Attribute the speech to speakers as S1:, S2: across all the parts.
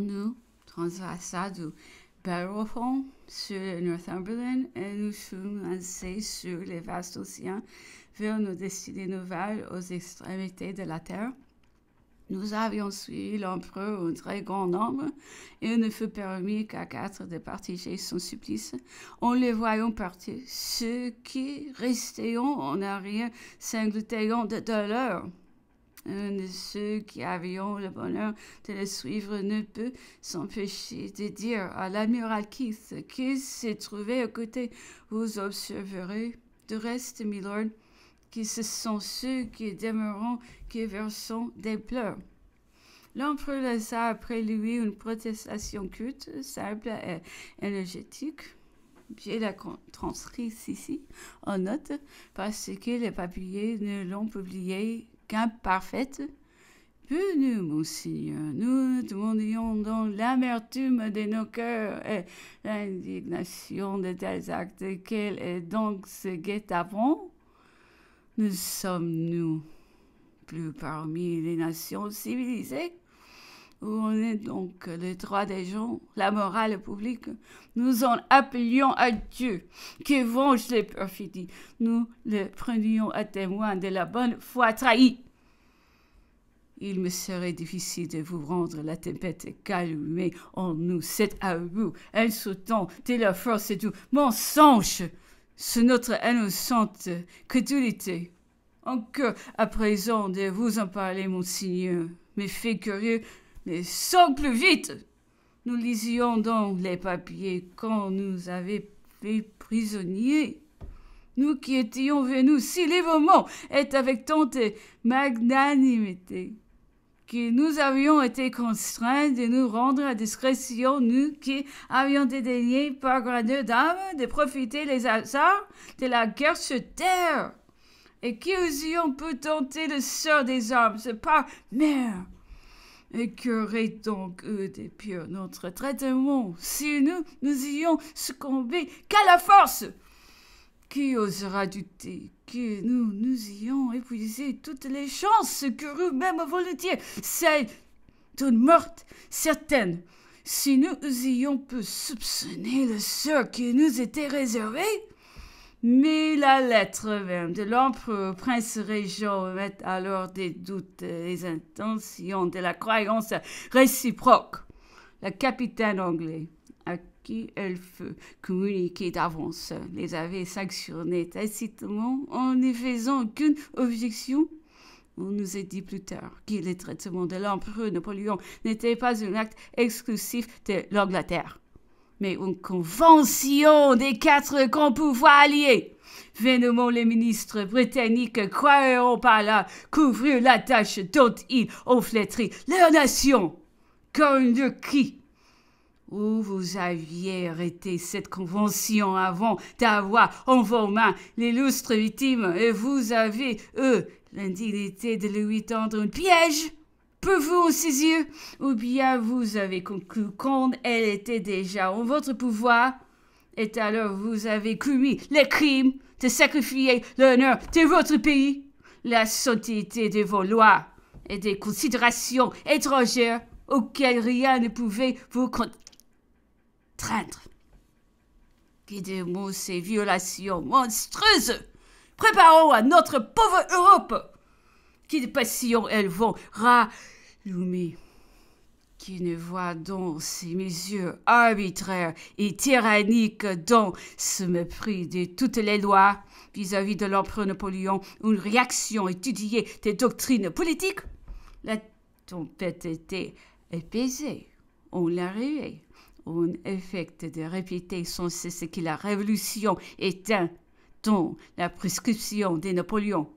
S1: nous transversa du Bellerophon sur le Northumberland et nous fûmes lancés sur les vastes océans vers nos destinées nouvelles aux extrémités de la terre. Nous avions suivi l'empereur un très grand nombre, et il ne fut permis qu'à quatre de partager son supplice. En les voyant partir, ceux qui restaient en arrière sanglotaient de douleur. Un de ceux qui avions le bonheur de le suivre ne peut s'empêcher de dire à l'amiral Keith qui s'est trouvé à côté. Vous observerez. De reste, milord, que ce sont ceux qui demeureront qui verseront des pleurs. L'empereur laissa après lui une protestation culte, simple et énergétique. J'ai la transcrit ici en note parce que les papiers ne l'ont publié qu'imparfaite. Venu, monseigneur, nous demandions donc l'amertume de nos cœurs et l'indignation de tels actes. Quel est donc ce guet-apens? Nous sommes-nous plus parmi les nations civilisées Où on est donc les droits des gens, la morale publique? Nous en appelions à Dieu, qui venge les perfidies. Nous le prenions à témoin de la bonne foi trahie. Il me serait difficile de vous rendre la tempête calmée en nous, c'est à vous, insultant de la force du mensonge sur notre innocente crédulité. Encore à présent de vous en parler, monseigneur, mes faits curieux, mais sans plus vite. Nous lisions donc les papiers quand nous avait fait prisonniers. Nous qui étions venus si librement et avec tant de magnanimité que nous avions été contraints de nous rendre à discrétion, nous qui avions dédaigné par grandeur d'âme de profiter les hasards de la guerre sur terre, et qui osions pu tenter le sort des armes par mer. Et qu'aurait donc eux des pires notre traitement si nous nous ayons succombé qu'à la force? Qui osera douter que nous nous ayons épuisé toutes les chances que même volontiers, celle d'une morte certaine, si nous ayons pu soupçonner le sort qui nous était réservé? Mais la lettre même de l'empereur prince régent met alors des doutes les intentions de la croyance réciproque. Le capitaine anglais elle fut communiquée d'avance, les avait sanctionnés tacitement en ne faisant aucune objection. On nous a dit plus tard que le traitement de l'empereur Napoléon n'était pas un acte exclusif de l'Angleterre, mais une convention des quatre grands pouvoirs alliés. Vainement les ministres britanniques croiront par là couvrir la tâche dont ils ont flétri leur nation. Comme de qui où vous aviez arrêté cette convention avant d'avoir en vos mains l'illustre victime et vous avez, eux, l'indignité de lui tendre un piège. Pour vous saisir, ou bien vous avez conclu quand elle était déjà en votre pouvoir, et alors vous avez commis le crime de sacrifier l'honneur de votre pays, la sainteté de vos lois et des considérations étrangères auxquelles rien ne pouvait vous traître. Guidez-moi ces violations monstrueuses. Préparons à notre pauvre Europe. Qui de passion elles vont rallumer. Qui ne voit donc ces mesures arbitraires et tyranniques dans ce mépris de toutes les lois vis-à-vis de l'empereur Napoléon une réaction étudiée des doctrines politiques La tempête était apaisée. On l'arrivait on effecte de répéter sans cesse que la révolution éteint dans la prescription de Napoléon.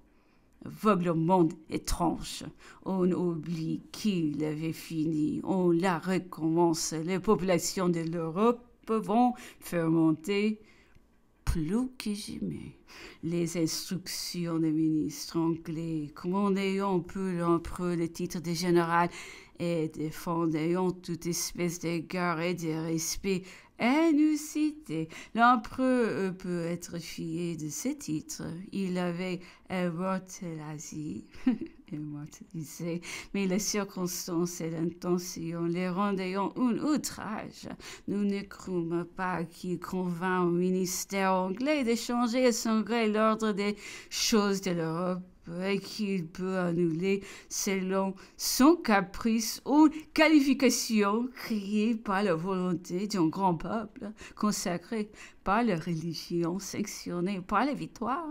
S1: Vogue le monde étrange. On oublie qu'il avait fini. On la recommence. Les populations de l'Europe vont fermenter plus que jamais. Les instructions des ministres anglais, commandant peu l'empereur le titre de général, et défendant toute espèce d'égard et de respect inusité. L'empereur peut être fié de ce titre. Il avait inventé l'Asie mais les circonstances et l'intention les rendaient un outrage. Nous ne crûmes pas qu'il convainc au ministère anglais de changer sans gré l'ordre des choses de l'Europe et qu'il peut annuler selon son caprice ou qualification créée par la volonté d'un grand peuple consacré par la religion sanctionnée par la victoire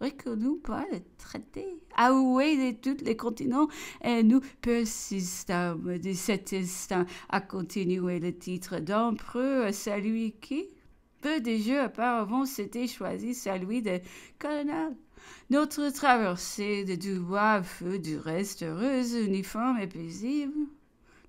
S1: reconnu par le traité, avoué de tous les continents, et nous persistons de cet instant à continuer le titre d'empereur, celui qui, peu de jours auparavant, s'était choisi celui de colonel. Notre traversée de Dubois fut du reste heureuse, uniforme et paisible.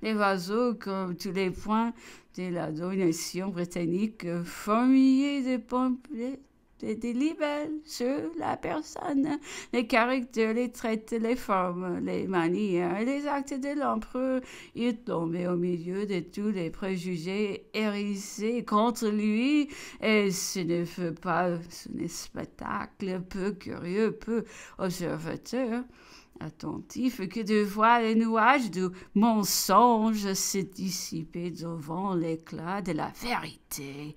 S1: Les oiseaux, comme tous les points de la domination britannique, fourmillaient de pamphlets des libelles sur la personne, les caractères, les traits, les formes, les manières les actes de l'empereur. Il tombait au milieu de tous les préjugés hérissés contre lui, et ce ne fut pas un spectacle peu curieux, peu observateur. Attentif que de voir les nuages de mensonges se dissiper devant l'éclat de la vérité,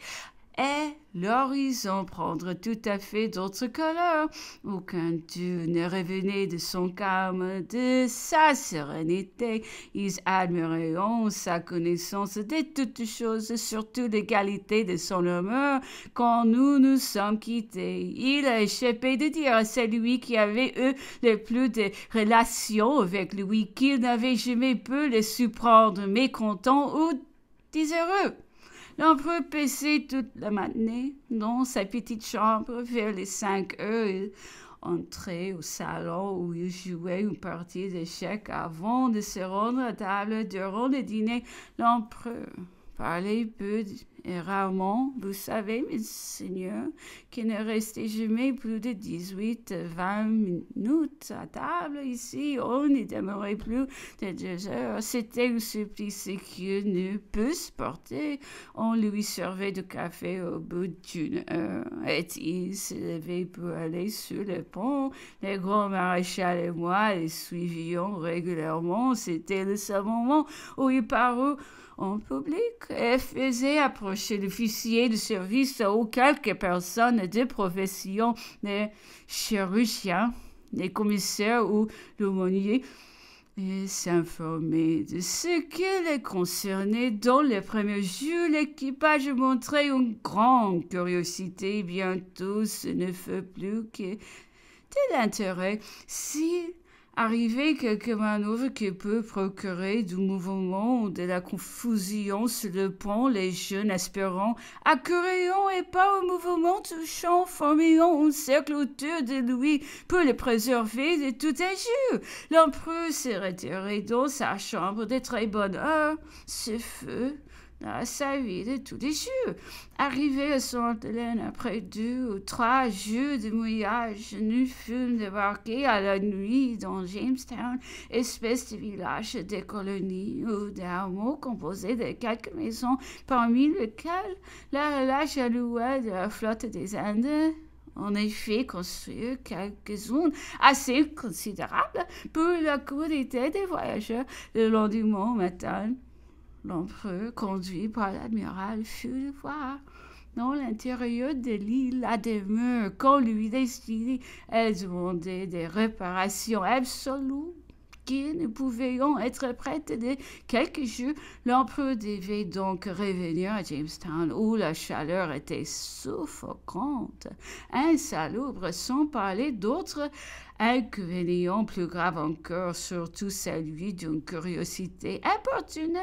S1: et l'horizon prendre tout à fait d'autres couleurs. Aucun dieu ne revenait de son calme, de sa sérénité. Ils admireront sa connaissance de toutes choses, surtout l'égalité de son humeur. Quand nous nous sommes quittés, il a échappé de dire à celui qui avait eu le plus de relations avec lui qu'il n'avait jamais pu le surprendre mécontent ou désheureux. L'empereur passait toute la matinée dans sa petite chambre vers les cinq heures. Il entrait au salon où il jouait une partie d'échecs avant de se rendre à table durant le dîner. L'empereur parlait peu et rarement, vous savez, mes seigneurs, qu'il ne restait jamais plus de 18, 20 minutes à table ici. On n'y demeurait plus de deux heures. C'était un supplice qu'il ne peut supporter. On lui servait du café au bout d'une heure. Et il se levait pour aller sur le pont? Les grands maréchal et moi les suivions régulièrement. C'était le seul moment où il parut en public et faisait approcher l'officier de service ou quelques personnes de profession, les chirurgiens, les commissaires ou l'aumônier, et s'informer de ce qui les concernait. Dans les premiers jours, l'équipage montrait une grande curiosité. Bientôt, ce ne fut plus que de l'intérêt. Si Arriver quelque manœuvre qui peut procurer du mouvement ou de la confusion sur le pont, les jeunes aspirants accueillant et pas un mouvement touchant, formant un cercle autour de lui pour le préserver de tout injure. L'empereur s'est retiré dans sa chambre de très bonne heure. Ce feu à sa vie de tous les jours. Arrivé à Sainte-Hélène après deux ou trois jours de mouillage, nous fûmes débarqués à la nuit dans Jamestown, espèce de village des colonies ou d'hameaux composé de quelques maisons, parmi lesquelles la relâche allouait de la flotte des Indes en effet construire quelques-unes assez considérables pour la commodité des voyageurs le lendemain matin L'empereur, conduit par l'amiral, fut le voir dans l'intérieur de l'île la demeure qu'on lui destinait. Elle demandait des réparations absolues qui ne pouvaient être prêtes de quelques jours. L'empereur devait donc revenir à Jamestown où la chaleur était suffocante, insalubre, sans parler d'autres inconvénients plus graves encore, surtout celui d'une curiosité importune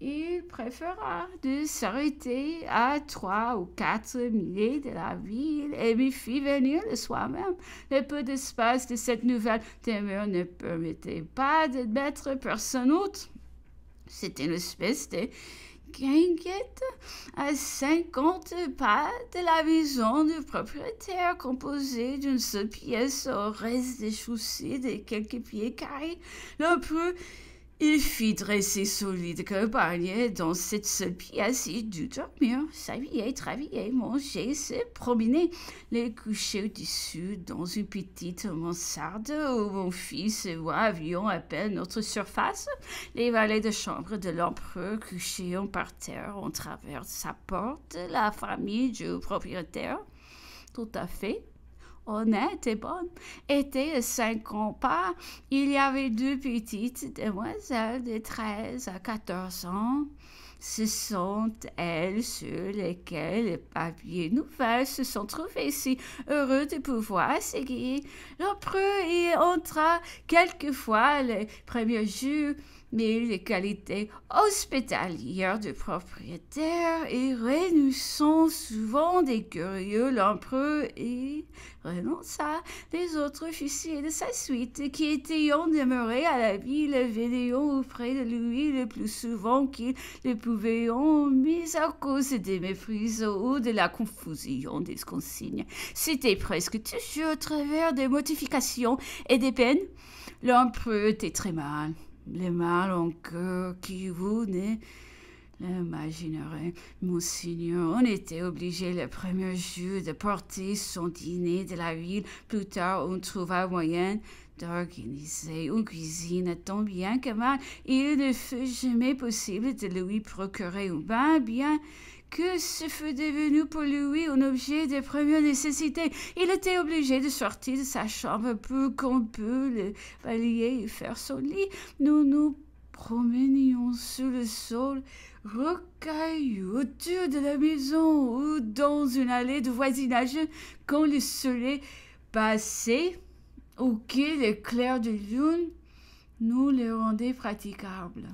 S1: il préféra de s'arrêter à trois ou quatre milliers de la ville et me fit venir le soir même. Le peu d'espace de cette nouvelle demeure ne permettait pas de mettre personne autre. C'était une espèce de guinguette à cinquante pas de la maison du propriétaire, composée d'une seule pièce au reste des chaussées de quelques pieds carrés. Le peu Il fit dresser solide campagne dans cette seule pièce et dut dormir, s'habiller, travailler, manger, se promener, les coucher au-dessus dans une petite mansarde où mon fils et moi avions à peine notre surface. Les valets de chambre de l'empereur couchaient par terre en travers sa porte, la famille du propriétaire. Tout à fait honnête et bonne, était cinq pas. Il y avait deux petites demoiselles de 13 à 14 ans. Ce sont elles sur lesquelles les papiers nouvelles se sont trouvés si heureux de pouvoir seguir. L'empereur y entra quelquefois les premiers jours mais les qualités hospitalières du propriétaire et renonçant souvent des curieux l'empereur et renonça des autres officiers de sa suite qui étaient demeurés à la ville veillant auprès de lui le plus souvent qu'ils le pouvaient mais à cause des méprises ou de la confusion des consignes. C'était presque toujours à travers des mortifications et des peines. L'empereur était très mal le mal en qui l'imaginerait. Monseigneur, on était obligé le premier jour de porter son dîner de la ville. Plus tard, on trouva moyen d'organiser une cuisine tant bien que mal. Il ne fut jamais possible de lui procurer un bain bien que ce fut devenu pour lui un objet de première nécessité. Il était obligé de sortir de sa chambre pour qu'on peut le balayer et faire son lit. Nous nous promenions sur le sol, rocailleux autour de la maison ou dans une allée de voisinage quand le soleil passait ou que l'éclair de lune nous les rendait praticables.